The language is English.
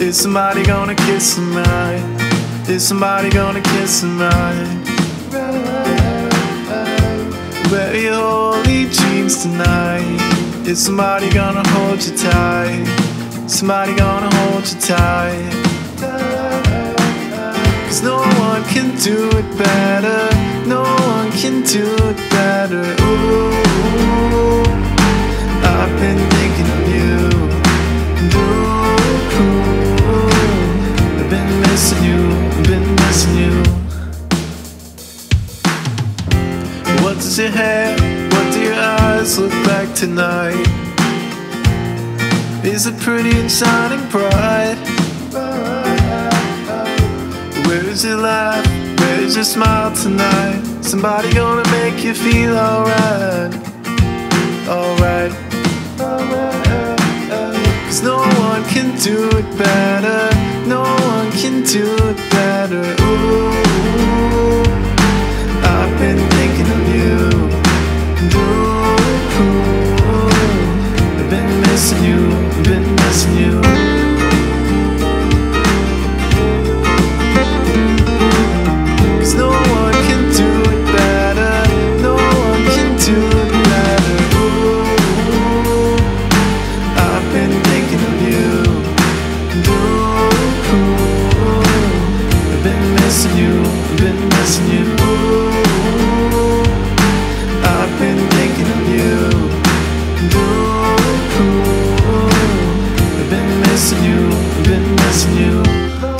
Is somebody gonna kiss him right? Is somebody gonna kiss right? Wear your jeans tonight. Is somebody gonna hold you tight? Somebody gonna hold you tight. Cause no one can do it better. What does your hair, what do your eyes look like tonight? Is it pretty and shining bright? Where is your laugh? Where is your smile tonight? Somebody gonna make you feel alright. Alright. Cause no one can do it better. No one can do it better. Missing you. Been missing you. Cause no one can do it better. No one can do it better. Ooh, I've been thinking of you. Ooh, I've been missing you. I've been missing you. madness knew